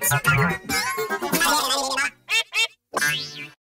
podcast to.